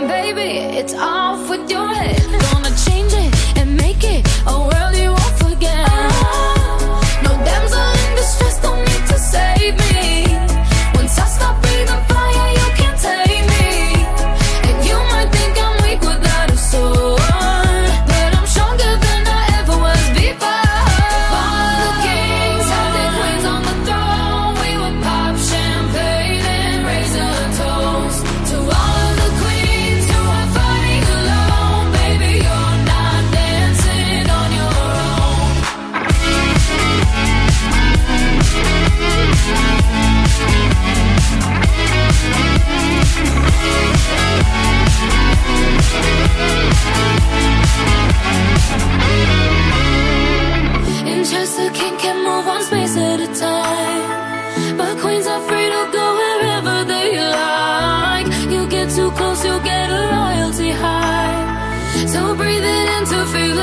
baby, it's off with your You can't move one space at a time. But queens are free to go wherever they like. You get too close, you get a royalty high. So breathe it in to feel.